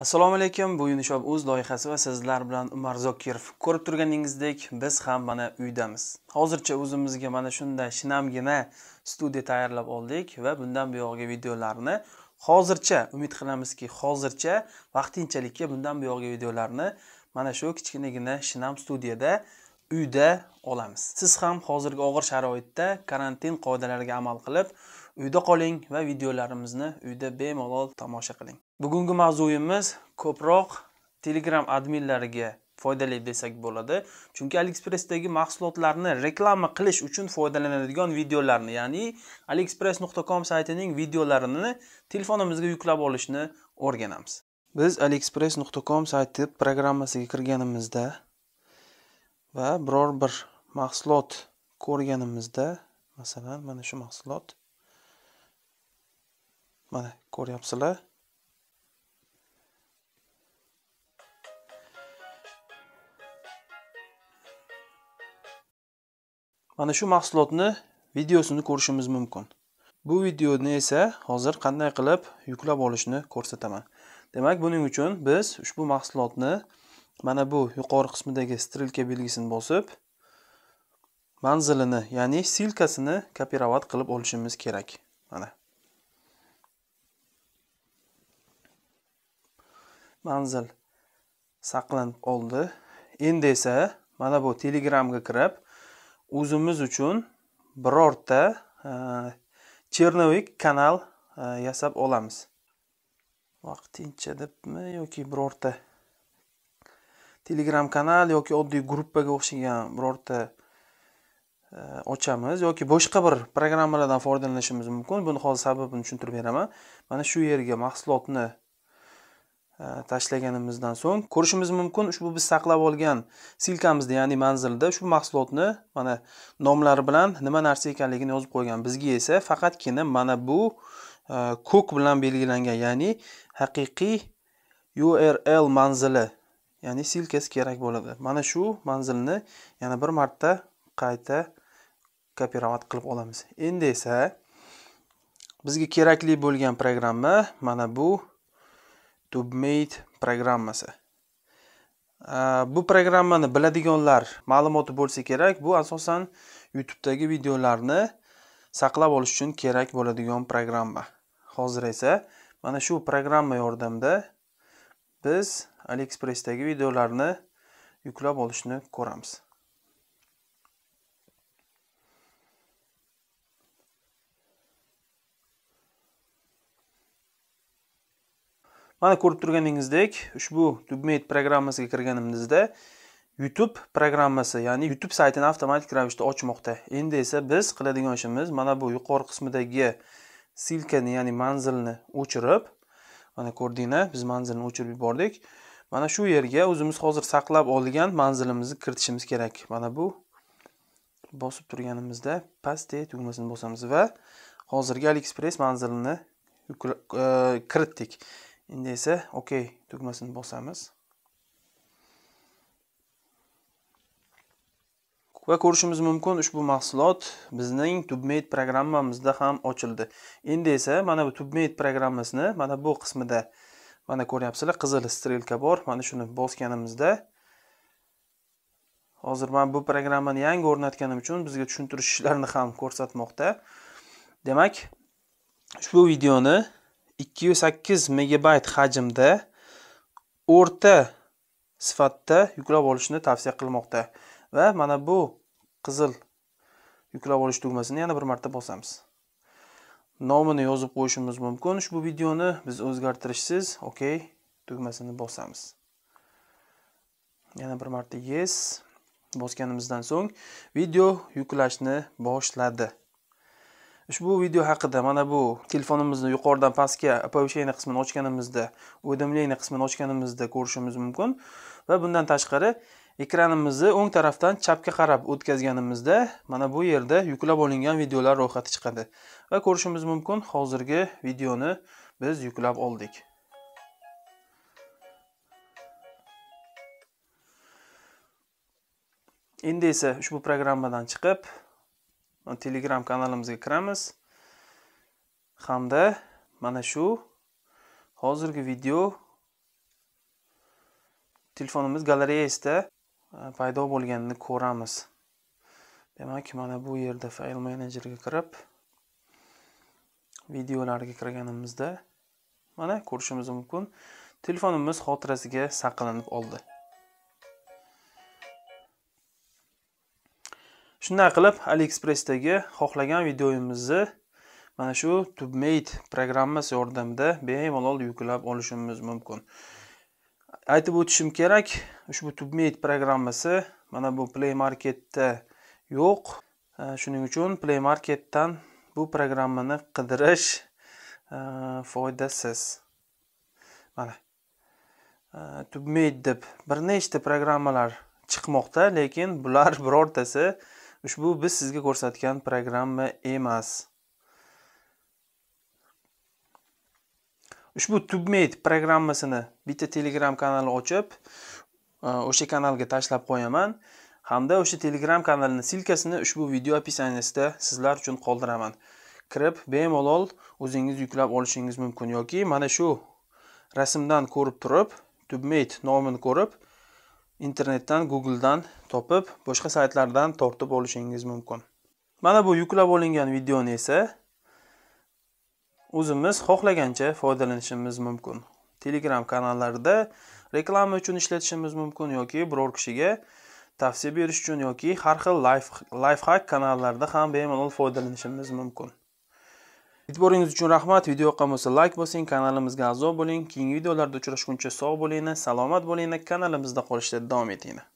assalomu alaykum bu unishob o'z loyihasi va sizlar bilan umar zokirov ko'rib turganingizdek biz ham mana uydamiz. Hozircha o'zimizga mana shunday shinamgina studiya tayyorlab oldik va bundan buyog'iga videolarni hozircha umid qilamizki hozircha vaqtinchalikka bundan buyog'iga videolarni mana shu kichkinagina shinam studiyada uyda olamiz. Siz ham hozirgi og'ir sharoitda karantin qoidalariga amal qilib uyda qoling va videolarimizni uyda bemalol tomosha qiling. Bugungi mavzuyimiz ko'proq telegram adminlariga foydali desak bo'ladi. Chunki aliexpressdagi mahsulotlarni reklama qilish uchun foydalanadigan videolarni ya'ni aliexpress.com saytining videolarini telefonimizga yuklab olishni o'rganamiz. Biz aliexpress.com sayti programmasiga kirganimizda va biror bir mahsulot ko'rganimizda masalan mana shu mahsulot mana ko'ryapsizlar. Mana shu mahsulotni videosini ko'rishimiz mumkin. Bu videoni esa hozir qanday qilib yuklab olishni ko'rsataman. Demak buning uchun biz ushbu mahsulotni mana bu yuqori qismidagi strelka belgisini bosib manzilini ya'ni silkasini kopirovat qilib olishimiz kerak. Mana. Manzil saqlanib oldi endi esa mana bu telegramga kirib o'zimiz uchun birorta e, chernovik kanal e, yasab olamiz. Vaqtincha debmi yoki birorta telegram kanal yoki oddiy gruppaga o'xshagan birorta e, ochamiz yoki boshqa bir programmalardan foydalanishimiz mumkin. Buni hozir sababini tushuntirib beraman. Mana shu yerga mahsulotni E, tashlaganimizdan so'ng ko'rishimiz mumkin. Ushbu biz saqlab olgan silkamizda ya'ni manzilda ushbu mahsulotni mana nomlari bilan nima narsa ekanligini yozib qo'ygan bizga esa faqatgina mana bu e, ko'k bilan belgilangan ya'ni haqiqiy url manzili ya'ni silkasi kerak bo'ladi. Mana shu manzilni yana bir marta qayta kopirovat qilib olamiz. Endi esa bizga kerakli bo'lgan programma mana bu tubmate programmasi. Bu programmani biladiganlar ma'lumoti bo'lsa kerak. Bu asosan youtubedagi videolarni saqlab olish uchun kerak bo'ladigan programma. Hozir esa mana shu programma yordamida biz aliexpressdagi videolarni yuklab olishni ko'ramiz. Mana ko'rib turganingizdek ushbu dubmate programmasiga kirganimizda youtube programmasi ya'ni youtube saytini avtomatik ravishda ochmoqda. Endi esa biz qiladigan ishimiz mana bu yuqori qismidagi silkani ya'ni manzilni o'chirib mana ko'rdinglar biz manzilni o'chirib yubordik. Mana shu yerga o'zimiz hozir saqlab olgan manzilimizni kiritishimiz kerak. Mana bu bosib turganimizda paste tugmasini bosamiz va hozirgi aliexpress manzilini e, kiritdik. Endi esa ok tugmasini bosamiz. Va ko'rishimiz mumkin ushbu mahsulot bizning tubmate programmamizda ham ochildi. Endi esa mana bu tubmate programmasini mana bu qismida mana ko'ryapsizlar qizil strelka bor. Mana shuni bosganimizda hozir man bu programmani yangi o'rnatganim uchun bizga tushuntirish ishlarini ham ko'rsatmoqda. Demak ushbu videoni 208 megabayt hajmda o'rta sifatda yuklab olishni tavsiya qilmoqda. Va mana bu qizil yuklab olish tugmasini yana bir marta bosamiz. Nomini yozib qo'yishimiz mumkin. Ushbu videoni biz o'zgartirishsiz ok tugmasini bosamiz. Yana bir marta yes bosganimizdan so'ng video yuklashni boshladi. Ushbu video haqida mana bu telefonimizni yuqoridan pastga оповещение qismini ochganimizda уведомление qismini ochganimizda ko'rishimiz mumkin. Va bundan tashqari ekranimizni o'ng tarafdan chapga qarab o'tkazganimizda mana bu yerda yuklab olingan videolar ro'yxati chiqadi. Va ko'rishimiz mumkin hozirgi videoni biz yuklab oldik. Endi esa ushbu programmadan chiqib telegram kanalimizga kiramiz. Hamda mana shu hozirgi video telefonimiz galereyasida e, paydo bo'lganini ko'ramiz. Demak mana bu yerda fayl menejerga kirib videolarga kirganimizda mana ko'rishimiz mumkin. Telefonimiz xotirasiga saqlanib oldi. Shunday qilib aliexpressdagi xohlagan videomizni mana shu tubmate programmasi yordamida bemalol yuklab olishimiz mumkin. Aytib o'tishim kerak ushbu tubmate programmasi mana bu play marketda yo'q. Shuning uchun play marketdan bu programmani qidirish foydasiz. Mana. Tubmate deb bir nechta programmalar chiqmoqda lekin bular birortasi ushbu biz sizga ko'rsatgan programma emas. Ushbu tubmate programmasini bitta telegram kanali ochib e, o'sha kanalga tashlab qo'yaman. Hamda o'sha telegram kanalini silkasini ushbu video описаниясida sizlar uchun qoldiraman. Kirib bemalol o'zingiz yuklab olishingiz mumkin yoki mana shu rasmdan ko'rib turib tubmate nomini ko'rib internetdan googledan topib boshqa saytlardan tortib olishingiz mumkin. Mana bu yuklab olingan videoni esa o'zimiz xohlagancha foydalanishimiz mumkin. Telegram kanallarida reklama uchun ishlatishimiz mumkin yoki biror kishiga tavsiya berish uchun yoki har xil layf hack kanallarda ham bemalol foydalanishimiz mumkin. E'tiboringiz uchun rahmat. Video yoqqan bo'lsa like bosing kanalimizga a'zo bo'ling. Keyingi videolarda uchrashguncha sog' bo'linglar salomat bo'linglar. Kanalimizda qolishda davom etinglar.